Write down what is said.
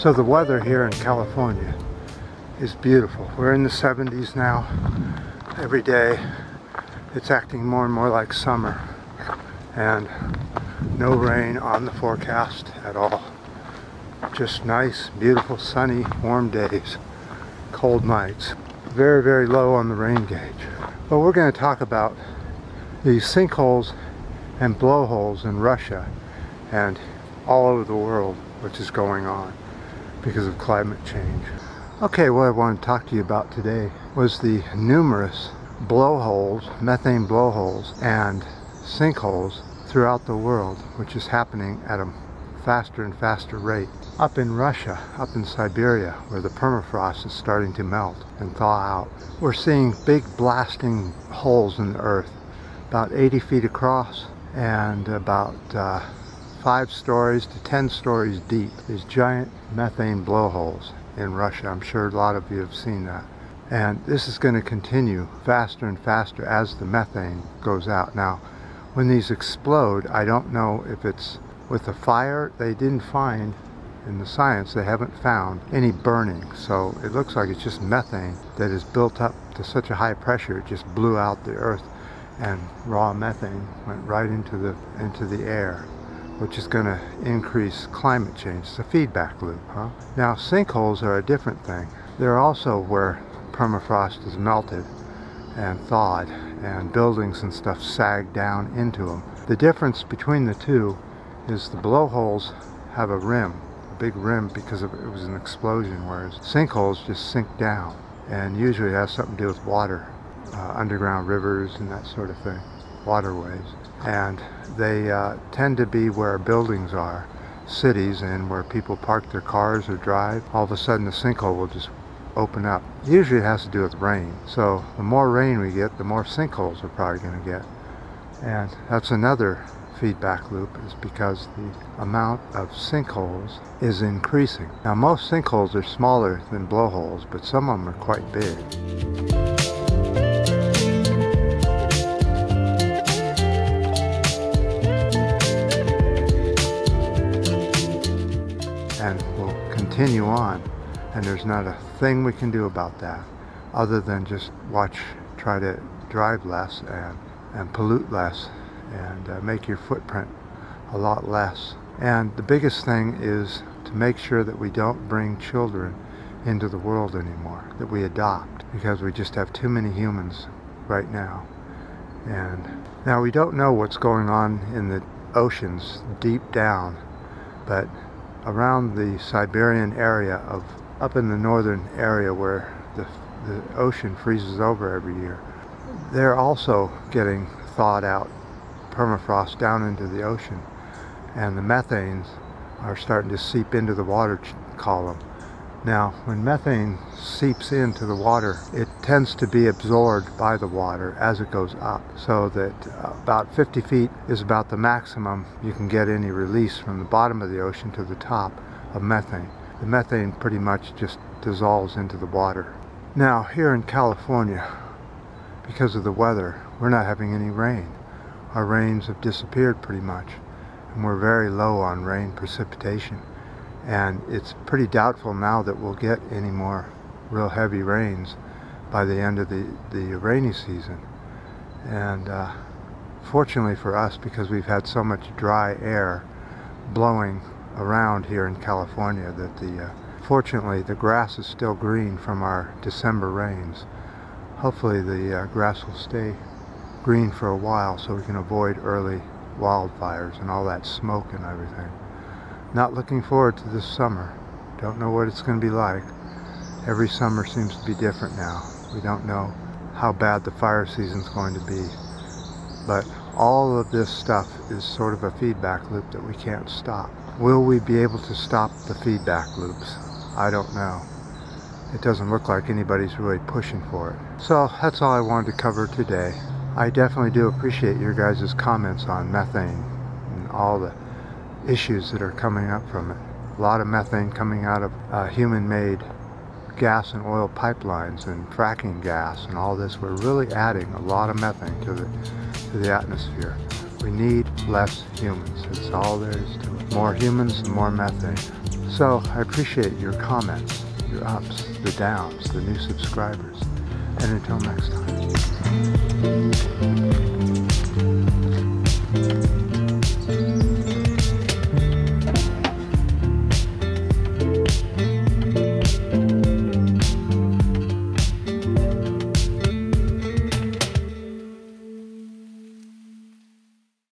So the weather here in California is beautiful. We're in the 70s now. Every day it's acting more and more like summer and no rain on the forecast at all. Just nice, beautiful, sunny, warm days, cold nights. Very, very low on the rain gauge. But we're going to talk about these sinkholes and blowholes in Russia and all over the world which is going on because of climate change. Okay, what I want to talk to you about today was the numerous blowholes, methane blowholes, and sinkholes throughout the world, which is happening at a faster and faster rate. Up in Russia, up in Siberia, where the permafrost is starting to melt and thaw out, we're seeing big blasting holes in the earth, about 80 feet across and about uh, five stories to 10 stories deep. These giant methane blowholes in Russia. I'm sure a lot of you have seen that. And this is going to continue faster and faster as the methane goes out. Now, when these explode, I don't know if it's with the fire. They didn't find, in the science, they haven't found any burning. So it looks like it's just methane that is built up to such a high pressure it just blew out the earth and raw methane went right into the into the air which is going to increase climate change. It's a feedback loop, huh? Now, sinkholes are a different thing. They're also where permafrost is melted and thawed and buildings and stuff sag down into them. The difference between the two is the blowholes have a rim, a big rim because of, it was an explosion, whereas sinkholes just sink down and usually it has something to do with water, uh, underground rivers and that sort of thing, waterways and they uh, tend to be where buildings are, cities, and where people park their cars or drive. All of a sudden, the sinkhole will just open up. Usually, it has to do with rain. So, the more rain we get, the more sinkholes we're probably going to get. And that's another feedback loop is because the amount of sinkholes is increasing. Now most sinkholes are smaller than blowholes, but some of them are quite big. Continue on. And there's not a thing we can do about that other than just watch try to drive less and and pollute less and uh, make your footprint a lot less. And the biggest thing is to make sure that we don't bring children into the world anymore that we adopt because we just have too many humans right now. And now we don't know what's going on in the oceans deep down but around the Siberian area of up in the northern area where the, the ocean freezes over every year. They're also getting thawed out permafrost down into the ocean and the methanes are starting to seep into the water column now, when methane seeps into the water, it tends to be absorbed by the water as it goes up, so that uh, about 50 feet is about the maximum you can get any release from the bottom of the ocean to the top of methane. The methane pretty much just dissolves into the water. Now, here in California, because of the weather, we're not having any rain. Our rains have disappeared pretty much, and we're very low on rain precipitation and it's pretty doubtful now that we'll get any more real heavy rains by the end of the, the rainy season. And uh, fortunately for us, because we've had so much dry air blowing around here in California, that the uh, fortunately the grass is still green from our December rains. Hopefully the uh, grass will stay green for a while so we can avoid early wildfires and all that smoke and everything. Not looking forward to this summer. Don't know what it's going to be like. Every summer seems to be different now. We don't know how bad the fire season's going to be. But all of this stuff is sort of a feedback loop that we can't stop. Will we be able to stop the feedback loops? I don't know. It doesn't look like anybody's really pushing for it. So that's all I wanted to cover today. I definitely do appreciate your guys' comments on methane and all the issues that are coming up from it. A lot of methane coming out of uh, human-made gas and oil pipelines and fracking gas and all this. We're really adding a lot of methane to the, to the atmosphere. We need less humans. That's all there is to it. More humans, more methane. So I appreciate your comments, your ups, the downs, the new subscribers. And until next time.